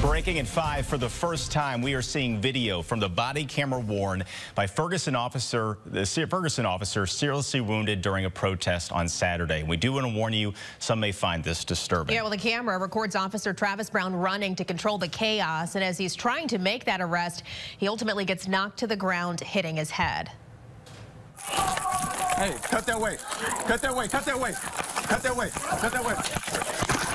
Breaking at 5 for the first time, we are seeing video from the body camera worn by Ferguson officer, the Ferguson officer seriously wounded during a protest on Saturday. We do want to warn you, some may find this disturbing. Yeah, well, the camera records Officer Travis Brown running to control the chaos, and as he's trying to make that arrest, he ultimately gets knocked to the ground, hitting his head. Hey, cut that way. Cut that way. Cut that way. Cut that way. Cut that way.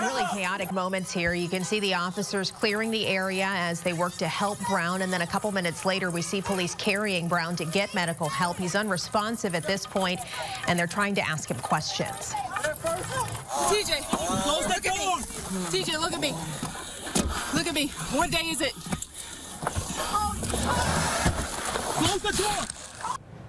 Really chaotic moments here. You can see the officers clearing the area as they work to help Brown. And then a couple minutes later, we see police carrying Brown to get medical help. He's unresponsive at this point, and they're trying to ask him questions. TJ, close that door. TJ, look at me. Look at me. What day is it? Close the door.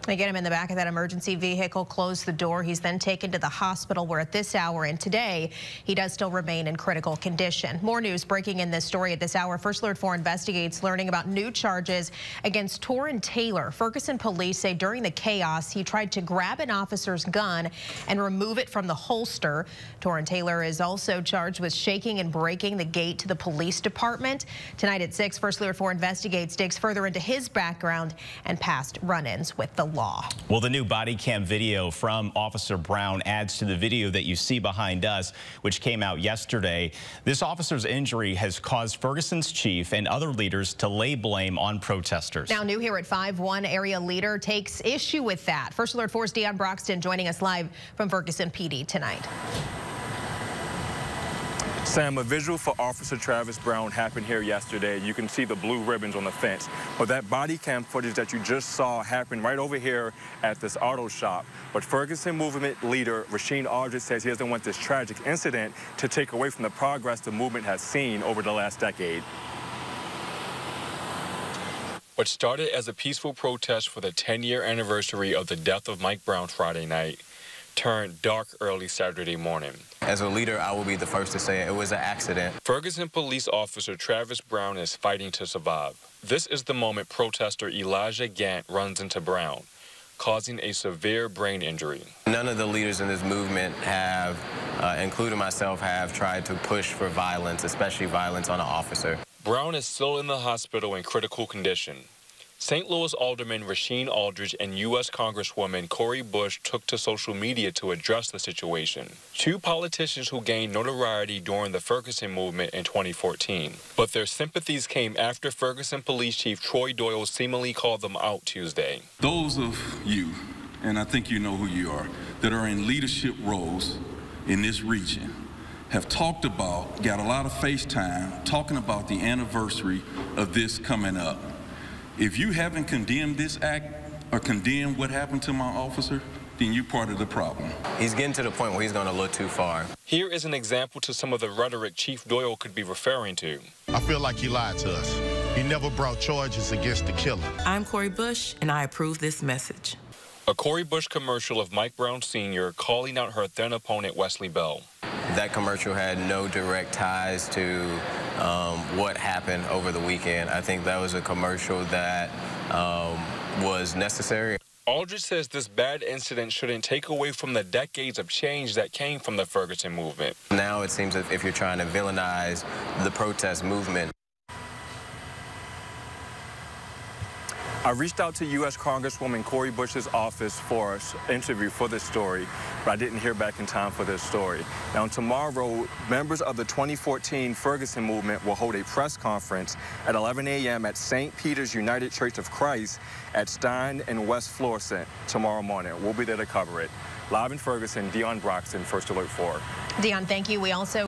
They get him in the back of that emergency vehicle, close the door. He's then taken to the hospital where at this hour and today, he does still remain in critical condition. More news breaking in this story at this hour. First Alert 4 investigates learning about new charges against Torin Taylor. Ferguson police say during the chaos, he tried to grab an officer's gun and remove it from the holster. Torin Taylor is also charged with shaking and breaking the gate to the police department. Tonight at 6, First Alert 4 investigates, digs further into his background and past run-ins with the law. Well, the new body cam video from Officer Brown adds to the video that you see behind us, which came out yesterday. This officer's injury has caused Ferguson's chief and other leaders to lay blame on protesters. Now new here at 5-1, area leader takes issue with that. First Alert 4's Deion Broxton joining us live from Ferguson PD tonight. Sam, a visual for Officer Travis Brown happened here yesterday. You can see the blue ribbons on the fence. But that body cam footage that you just saw happened right over here at this auto shop. But Ferguson movement leader Rasheed Aldridge says he doesn't want this tragic incident to take away from the progress the movement has seen over the last decade. What started as a peaceful protest for the 10-year anniversary of the death of Mike Brown Friday night turned dark early Saturday morning. As a leader, I will be the first to say it, it was an accident. Ferguson police officer Travis Brown is fighting to survive. This is the moment protester Elijah Gant runs into Brown, causing a severe brain injury. None of the leaders in this movement have, uh, including myself, have tried to push for violence, especially violence on an officer. Brown is still in the hospital in critical condition. St. Louis Alderman Rasheed Aldridge and U.S. Congresswoman Cori Bush took to social media to address the situation. Two politicians who gained notoriety during the Ferguson movement in 2014. But their sympathies came after Ferguson Police Chief Troy Doyle seemingly called them out Tuesday. Those of you, and I think you know who you are, that are in leadership roles in this region have talked about, got a lot of FaceTime, talking about the anniversary of this coming up. If you haven't condemned this act or condemned what happened to my officer, then you're part of the problem. He's getting to the point where he's going to look too far. Here is an example to some of the rhetoric Chief Doyle could be referring to. I feel like he lied to us. He never brought charges against the killer. I'm Cori Bush, and I approve this message. A Cori Bush commercial of Mike Brown Sr. calling out her then opponent, Wesley Bell. That commercial had no direct ties to um, what happened over the weekend. I think that was a commercial that um, was necessary. Aldridge says this bad incident shouldn't take away from the decades of change that came from the Ferguson movement. Now it seems as if you're trying to villainize the protest movement. I reached out to U.S. Congresswoman Cori Bush's office for an interview for this story, but I didn't hear back in time for this story. Now, tomorrow, members of the 2014 Ferguson movement will hold a press conference at 11 a.m. at St. Peter's United Church of Christ at Stein and West Florissant tomorrow morning. We'll be there to cover it. Live in Ferguson, Deion Broxton, First Alert 4. Deion, thank you. We also